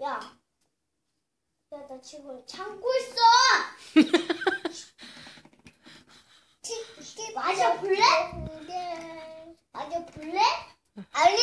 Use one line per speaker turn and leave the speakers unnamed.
야. 야, 나 지금 참고 있어. 맞아 볼래? 맞아 볼래? 아니?